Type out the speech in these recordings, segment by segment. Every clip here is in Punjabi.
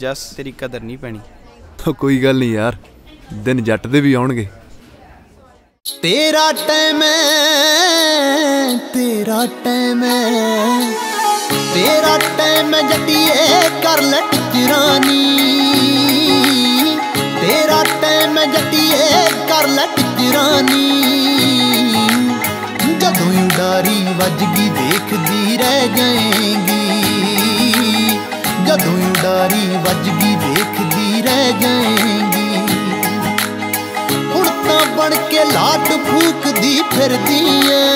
ਜਸ ਤੇਰੀ ਕਦਰ ਨਹੀਂ ਪੈਣੀ। ਕੋਈ ਗੱਲ ਨਹੀਂ ਯਾਰ ਦਿਨ ਜੱਟ ਦੇ ਵੀ ਆਉਣਗੇ। ਤੇਰਾ ਟਾਈਮ ਹੈ ਤੇਰਾ ਟਾਈਮ ਹੈ। ਤੇਰਾ ਟਾਈਮ ਹੈ ਜੱਟੀਏ ਕਰ ਲੈ ਟਿਚਰਾਨੀ ਤੇਰਾ ਟਾਈਮ ਹੈ ਜੱਟੀਏ ਕਰ ਲੈ ਟਿਚਰਾਨੀ ਜਦੋਂ ਉਡਾਰੀ ਵੱਜ ਗਈ ਦੇਖਦੀ ਰਹਿ ਜਾਏਗੀ। ਜਦੋਂ ਉਡਾਰੀ ਵੱਜ ਗਈ ਦੇਖਦੀ ਰਹਿ ਜਾਏਗੀ। ਹੁਣ ਤਾਂ ਬਣ ਕੇ ਲਾਟ ਫੂਕਦੀ ਫਿਰਦੀ ਐ।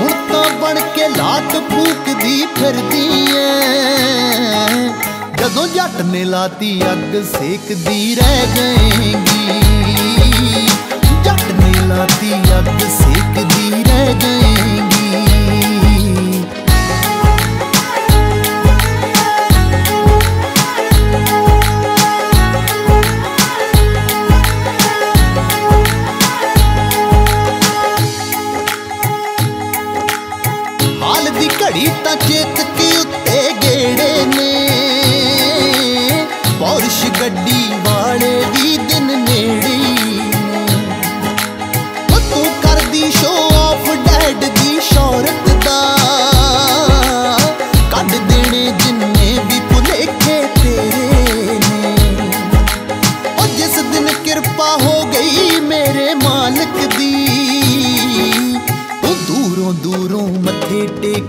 ਹੁਣ ਤਾਂ ਬਣ ਕੇ ਲਾਟ ਫੂਕਦੀ ਫਿਰਦੀ ਐ। ਜਦੋਂ ਜੱਟ ਨੇ ਲਾਤੀ ਅੱਗ, ਸੇਕਦੀ ਰਹਿ ਜਾਏਗੀ। ਜੱਟ ਨੇ ਲਾਤੀ ਅੱਗ, ਸੇਕਦੀ ਰਹਿ ਜਾਏਗੀ। ਹਾਲ ਦੀ ਘੜੀ ਤਾਂ ਚੇਤਕ ਉੱਤੇ ਗੇੜੇ ਨੇ। ਪੌਰਸ਼ ਗੱਡੀ ਵਾਲੇ ਵੀ ਦਿਨ ਨੇੜੇ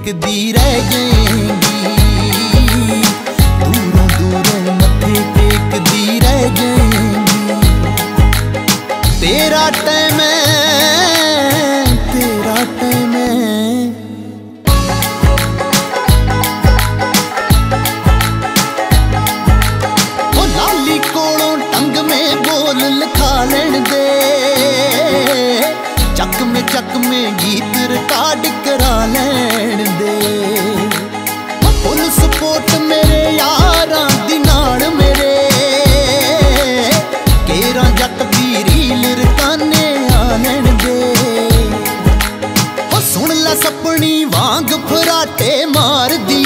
ਮੱਥੇ ਰਹਿ ਜਾਏਗੀ। ਦੂਰੋਂ ਦੂਰੋਂ ਮੱਥੇ ਟੇਕਦੀ ਰਹਿ ਜਾਏਗੀ। ਤੇਰਾ ਟਾਈਮ ਹੈ, ਤੇਰਾ ਟਾਈਮ ਹੈ। ਉਹ ਲਾਲੀ ਕੋਲੋਂ ਟੰਗ ਮੇ ਬੋਲ ਲਿਖਾ ਲੈਣ ਦੇ। ਚੱਕਵੇਂ ਚੱਕਵੇਂ ਗੀਤ ਰਿਕਾਰਡ ਕਰਾ ਲੈਣ ਦੇ। ਉਹ ਫੁੱਲ ਸਪੋਰਟ ਮੇਰੇ ਯਾਰਾਂ ਦੀ ਨਾਲ ਮੇਰੇ। ਕੇਰਾਂ ਜੱਟ ਦੀ ਰੀਲ ਰਕਾਨੇ ਆ ਲੈਣ ਦੇ। ਉਹ ਸੁਣ ਲੈ ਸਪਣੀ ਵਾਂਗ ਫਰਾਟੇ ਮਾਰਦੀ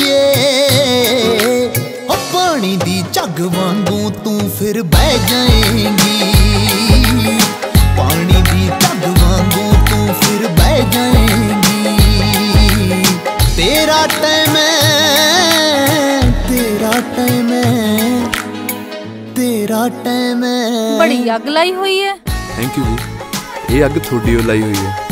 ਉਹ ਪਾਣੀ ਦੀ ਝੱਗ ਵਾਂਗੂ ਤੂੰ ਫਿਰ ਬਹਿ ਜਾਏਂਗੀ। ਤੇਰਾ ਟਾਈਮ ਹੈ ਤੇਰਾ ਟਾਈਮ ਹੈ ਤੇਰਾ ਟਾਈਮ ਹੈ ਬੜੀ ਅੱਗ ਲਾਈ ਹੋਈ ਹੈ। ਥੈਂਕ ਯੂ ਜੀ। ਇਹ ਅੱਗ ਤੁਹਾਡੀ ਓ ਲਾਈ ਹੋਈ ਹੈ।